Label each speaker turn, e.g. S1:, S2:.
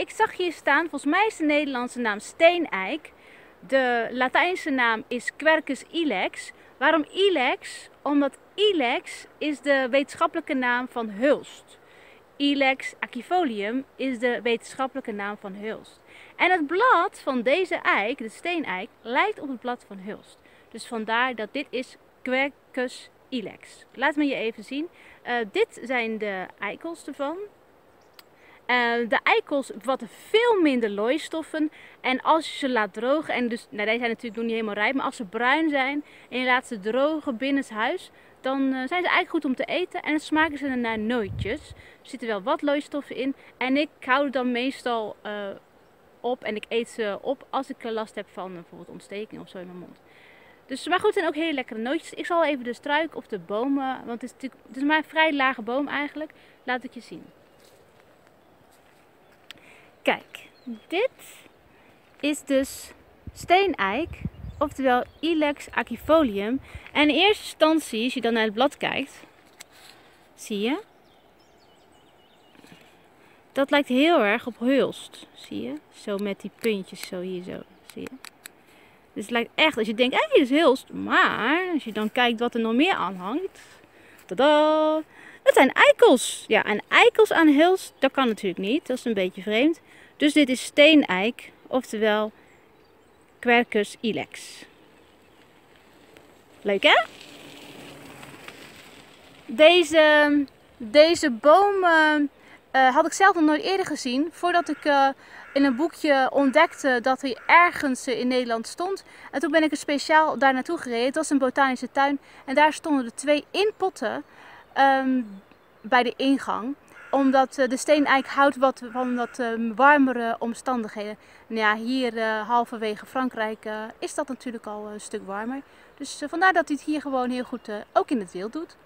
S1: ik zag hier staan, volgens mij is de Nederlandse naam steeneik. De Latijnse naam is Quercus ilex. Waarom ilex? Omdat ilex is de wetenschappelijke naam van hulst. Ilex acifolium is de wetenschappelijke naam van hulst. En het blad van deze eik, de steeneik, lijkt op het blad van hulst. Dus vandaar dat dit is Quercus ilex. Laat me je even zien. Uh, dit zijn de eikels ervan. Uh, de eikels bevatten veel minder looistoffen. En als je ze laat drogen, en dus, nou, deze zijn natuurlijk nog niet helemaal rijp, maar als ze bruin zijn en je laat ze drogen binnen het huis, dan uh, zijn ze eigenlijk goed om te eten en dan smaken ze naar nootjes. Er zitten wel wat looistoffen in en ik hou het dan meestal uh, op en ik eet ze op als ik last heb van bijvoorbeeld ontsteking of zo in mijn mond. Dus, maar goed, het zijn ook hele lekkere nootjes. Ik zal even de struik of de bomen, want het is, natuurlijk, het is maar een vrij lage boom eigenlijk, laat ik je zien. Kijk, dit is dus steeneik, oftewel Ilex acifolium. En in eerste instantie, als je dan naar het blad kijkt, zie je, dat lijkt heel erg op hulst, zie je? Zo met die puntjes zo hier zo, zie je? Dus het lijkt echt, als je denkt, hé, hey, dat is hulst. Maar, als je dan kijkt wat er nog meer aan hangt, tada, dat zijn eikels. Ja, en eikels aan hulst, dat kan natuurlijk niet, dat is een beetje vreemd. Dus dit is steeneik, oftewel Quercus ilex. Leuk hè? Deze, deze boom uh, had ik zelf nog nooit eerder gezien. Voordat ik uh, in een boekje ontdekte dat hij ergens in Nederland stond. En toen ben ik er speciaal daar naartoe gereden. Het was een botanische tuin. En daar stonden er twee inpotten um, bij de ingang omdat uh, de steeneik houdt wat van wat uh, warmere omstandigheden. Nou ja, hier uh, halverwege Frankrijk is dat natuurlijk al een stuk warmer. Dus vandaar dat hij het hier gewoon heel goed ook in het wild doet.